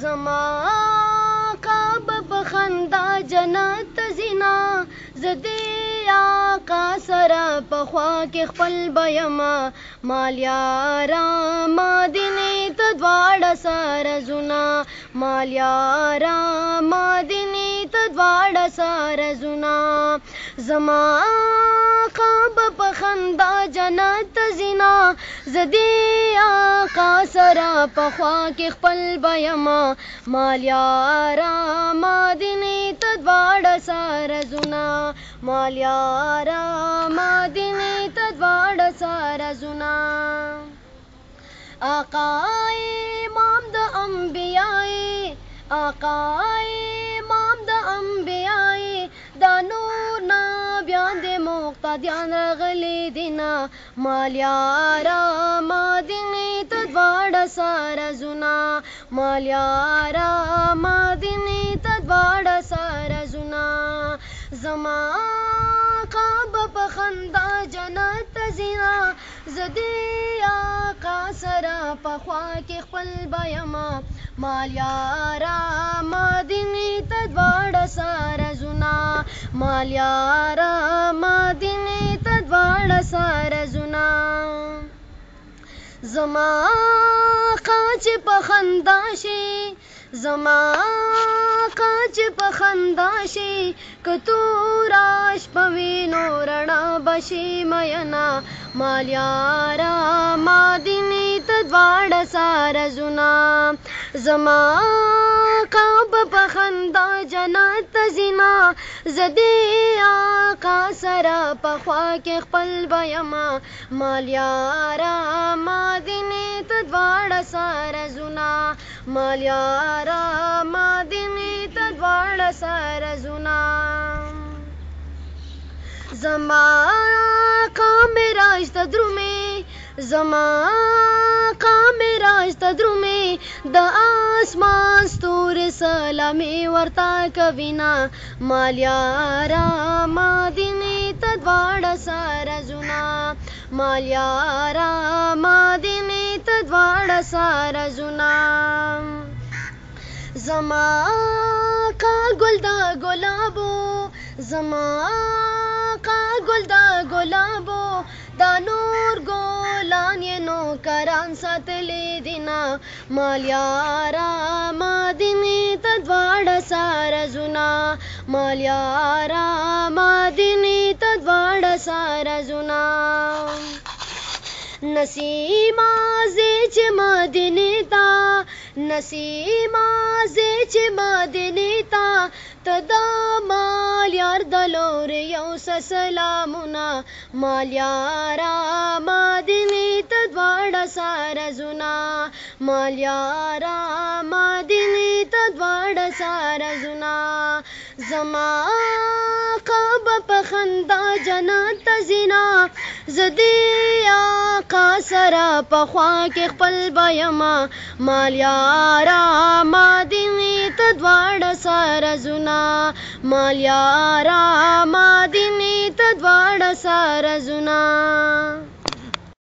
زما کعب په خندا جنت زینا زدی آقا سرا پخوا کې خپل بیما مالیارا ما دینی تدوار سار زنا مالیارا ما دینی دواړه سارزونا زما قاب په خندا جنت زنا زدي آقا سرا په خوا کې خپل بیما مالیارا ما دیني ته دواړه سارزونا مالیارا ما دیني ته دواړه سارزونا آقا امام د انبیای آقای شادیان غلی دینا مالیارا ما دینی تدوار سار زنا مالیارا ما دینی تدوار سار زنا زما قاب په خندا جنت زینا زدی آقا سرا په خوا کې خپل بیما مالیارا ما دینی تدوار سار زنا مالیارا ما زما قاچ په خندا شي زما قاچ په خندا شي کتوراش په وینو رڼا بشي مینا مالیارا ما دیني تدواړه سارزونا زما په خندا جنت تزینا زدی آقا سرا په خوا کې خپل بیما مالیارا مادینه ته دواړه سره زونا مالیارا مادینه ته دواړه سره زونا زما قام راځ تدرمه زما میاشت درومې د اسمان ستور سلامي ورتا کوینا مالیارا مدینه ته دواړه سارزونا مالیارا مدینه ته دواړه سارزونا زما کا ګل دا ګلابو زما کا ګل دا ګلابو ಸಂಸತಲೇದಿನ ಮಾಲ್ಯಾರಾಮಾದಿನಿ ತದ್ವಾಡ ಸಾರಜುನಾ ಮಾಲ್ಯಾರಾಮಾದಿನಿ ತದ್ವಾಡ ಸಾರಜುನಾ ನಸೀಮಾಜೆ ಚ ಮದಿನಿತಾ نسیما زه چې مدینه تا تدا مال یار دلور یو سلامونه مال یارا مدینه ته دواړه سارزونه مال یارا مدینه ته دواړه سارزونه زما خندا جنت زنا زدی آقا سرا پخوا کې خپل بیما مال یارا ما دینی ته دواړه سره زنا مال یارا ما دینی ته دواړه سره زنا